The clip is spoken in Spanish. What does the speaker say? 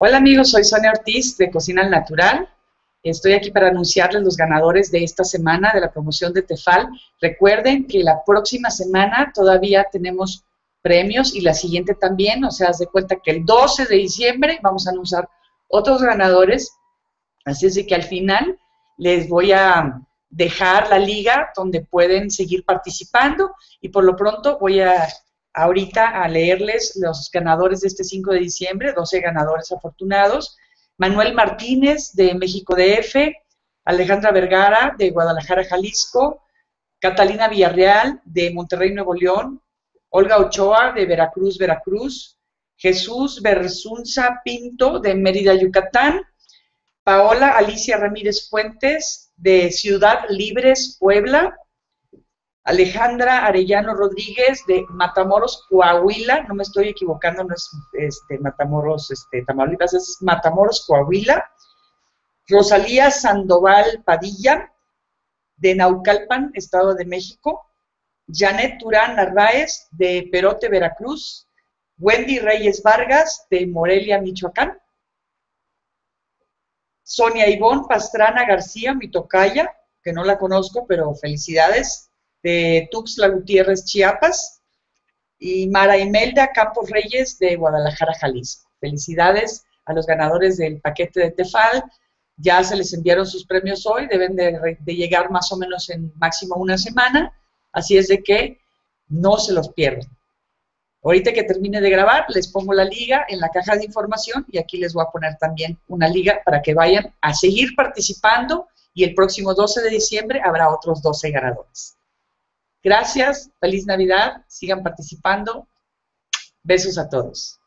Hola amigos, soy Sonia Ortiz de Cocina al Natural. Estoy aquí para anunciarles los ganadores de esta semana de la promoción de Tefal. Recuerden que la próxima semana todavía tenemos premios y la siguiente también, o sea, haz de cuenta que el 12 de diciembre vamos a anunciar otros ganadores, así es de que al final les voy a dejar la liga donde pueden seguir participando y por lo pronto voy a ahorita a leerles los ganadores de este 5 de diciembre, 12 ganadores afortunados. Manuel Martínez de México DF, Alejandra Vergara de Guadalajara, Jalisco, Catalina Villarreal de Monterrey, Nuevo León, Olga Ochoa de Veracruz, Veracruz, Jesús Bersunza Pinto de Mérida, Yucatán, Paola Alicia Ramírez Fuentes de Ciudad Libres, Puebla, Alejandra Arellano Rodríguez de Matamoros, Coahuila, no me estoy equivocando, no es este, Matamoros, este, Tamaulipas, es Matamoros, Coahuila. Rosalía Sandoval Padilla, de Naucalpan, Estado de México. Janet Turán Narváez, de Perote, Veracruz. Wendy Reyes Vargas, de Morelia, Michoacán. Sonia Ivonne Pastrana García, mi tocaya, que no la conozco, pero felicidades, de Tuxtla Gutiérrez, Chiapas, y Mara Imelda Campos Reyes de Guadalajara, Jalisco. Felicidades a los ganadores del paquete de Tefal. Ya se les enviaron sus premios hoy, deben de, llegar más o menos en máximo una semana, así es de que no se los pierdan. Ahorita que termine de grabar, les pongo la liga en la caja de información y aquí les voy a poner también una liga para que vayan a seguir participando y el próximo 12 de diciembre habrá otros 12 ganadores. Gracias, feliz Navidad, sigan participando. Besos a todos.